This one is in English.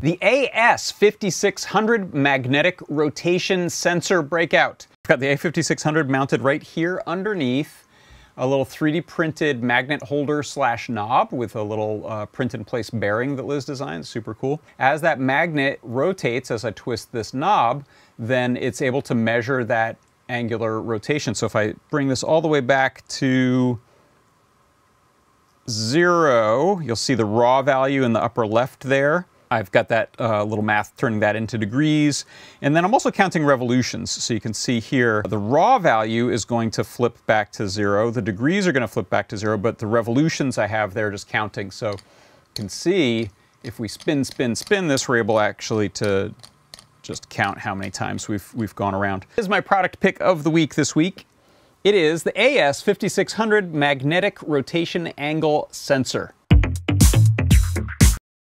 The AS5600 magnetic rotation sensor breakout. I've got the A5600 mounted right here underneath a little 3D printed magnet holder slash knob with a little uh, print in place bearing that Liz designed, super cool. As that magnet rotates, as I twist this knob, then it's able to measure that angular rotation. So if I bring this all the way back to zero, you'll see the raw value in the upper left there. I've got that uh, little math turning that into degrees. And then I'm also counting revolutions. So you can see here, the raw value is going to flip back to zero. The degrees are going to flip back to zero, but the revolutions I have there just counting. So you can see if we spin, spin, spin this, we're able actually to just count how many times we've, we've gone around. This is my product pick of the week this week. It is the AS5600 Magnetic Rotation Angle Sensor.